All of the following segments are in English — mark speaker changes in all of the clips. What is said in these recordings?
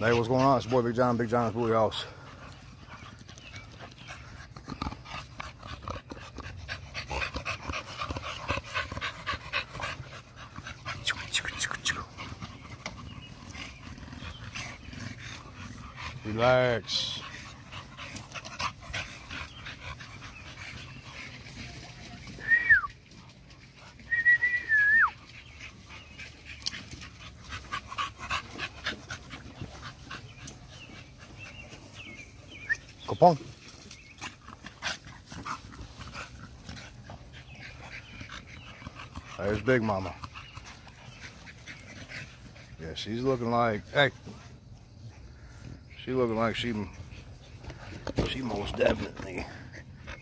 Speaker 1: Hey, what's going on? It's boy Big John, Big John's Bully House. Relax. Capone. There's Big Mama. Yeah, she's looking like, hey, she looking like she, she most definitely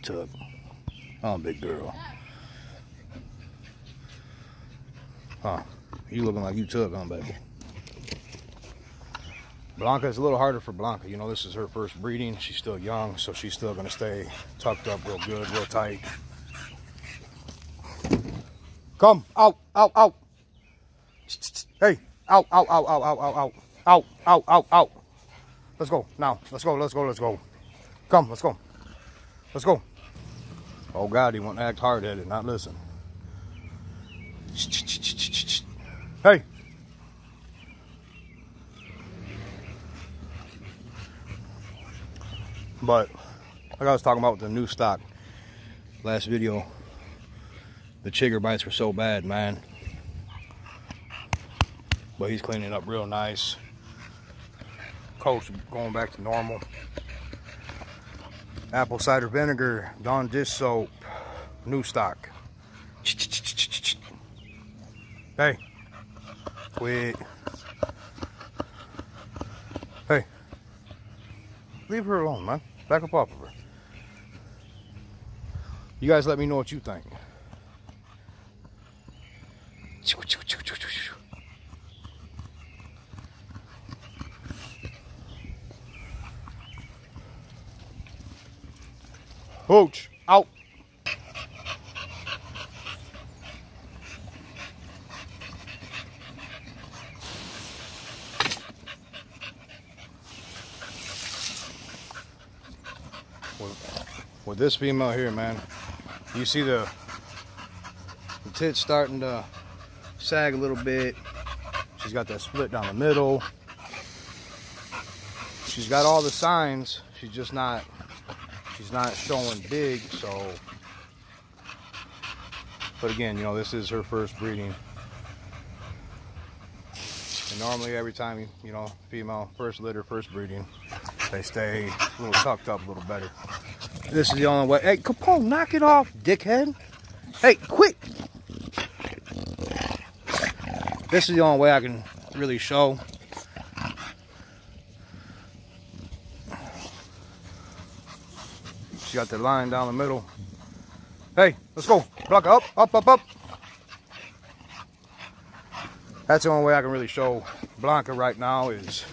Speaker 1: took. Oh, big girl. Huh, you looking like you took, huh, baby? Blanca is a little harder for Blanca. You know, this is her first breeding. She's still young, so she's still going to stay tucked up real good, real tight. Come, out, out, out. Hey, out, out, out, out, out, out, out, out, out, out, out. Let's go, now. Let's go, let's go, let's go. Come, let's go. Let's go. Oh, God, he want to act hard-headed, not listen. Hey. But like I was talking about with the new stock last video, the chigger bites were so bad, man. But he's cleaning up real nice. Coats going back to normal. Apple cider vinegar, Dawn dish soap, new stock. Hey, quit. Hey, leave her alone, man. Back up off of her. You guys let me know what you think. Hooch, out. With, with this female here, man, you see the, the tits starting to sag a little bit. She's got that split down the middle. She's got all the signs. She's just not she's not showing big so but again you know this is her first breeding and normally every time you know female first litter first breeding they stay a little tucked up a little better this is the only way hey capone knock it off dickhead hey quick. this is the only way i can really show She got the line down the middle. Hey, let's go. Block up, up, up, up. That's the only way I can really show Blanca right now is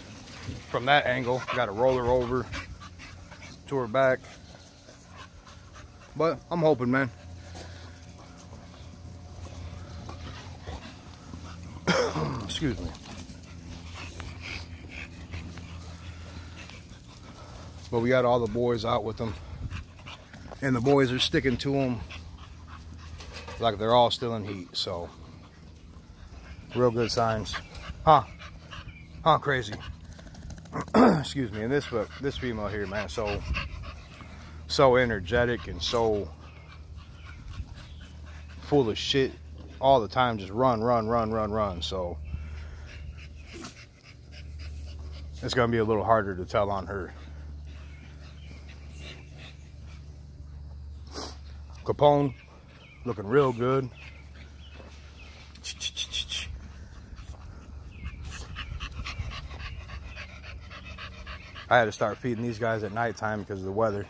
Speaker 1: from that angle. Got to roll her over to her back. But I'm hoping, man. Excuse me. But we got all the boys out with them and the boys are sticking to them like they're all still in heat so real good signs huh huh crazy excuse me and this but this female here man so so energetic and so full of shit all the time just run run run run run so it's gonna be a little harder to tell on her Capone looking real good. I had to start feeding these guys at nighttime because of the weather.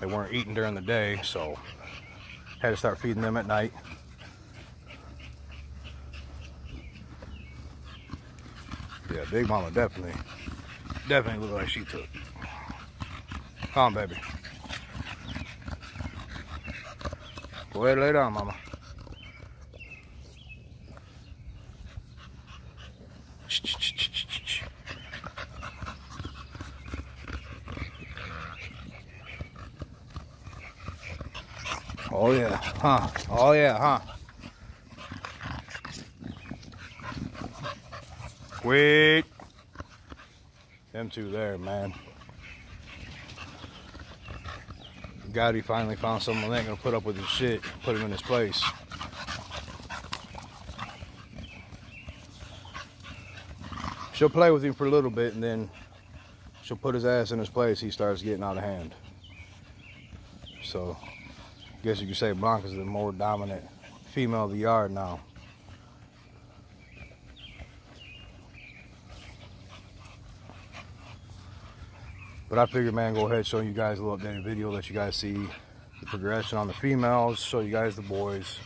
Speaker 1: They weren't eating during the day, so had to start feeding them at night. Yeah, Big Mama definitely, definitely looked like she took. Come on, baby. Go ahead lay down, mama. Oh yeah, huh? Oh yeah, huh? Quick. Them two there, man. He finally found someone that ain't gonna put up with his shit, put him in his place. She'll play with him for a little bit and then she'll put his ass in his place. He starts getting out of hand. So, guess you could say Blanca's the more dominant female of the yard now. But I figured, man, go ahead show you guys a little updated video, let you guys see the progression on the females, show you guys the boys.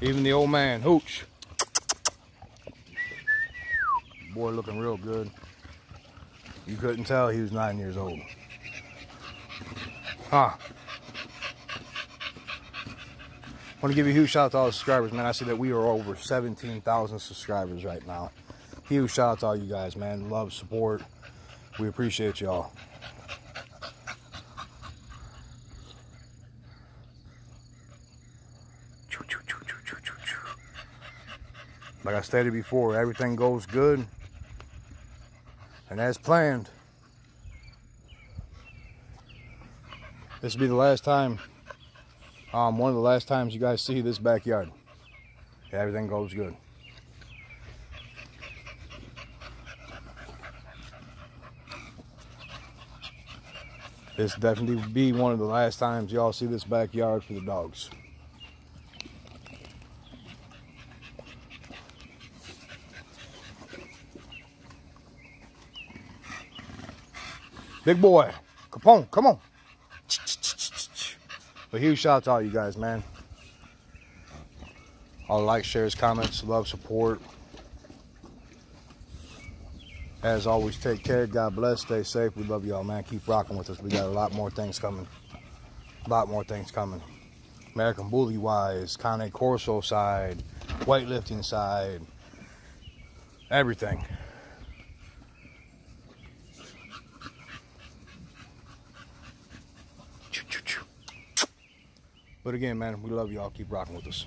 Speaker 1: Even the old man, Hooch. Boy looking real good. You couldn't tell he was nine years old. Huh. want to give you a huge shout out to all the subscribers, man. I see that we are over 17,000 subscribers right now. Huge shout out to all you guys, man. Love, support. We appreciate y'all. Like I stated before, everything goes good and as planned. This will be the last time, um, one of the last times you guys see this backyard. Everything goes good. This definitely be one of the last times y'all see this backyard for the dogs. Big boy. Capone, come on. But huge shout out to all you guys, man. All the likes, shares, comments, love, support. As always, take care. God bless. Stay safe. We love y'all, man. Keep rocking with us. We got a lot more things coming. A lot more things coming. American Bully wise, Cane Corso side, weightlifting side, everything. But again, man, we love y'all. Keep rocking with us.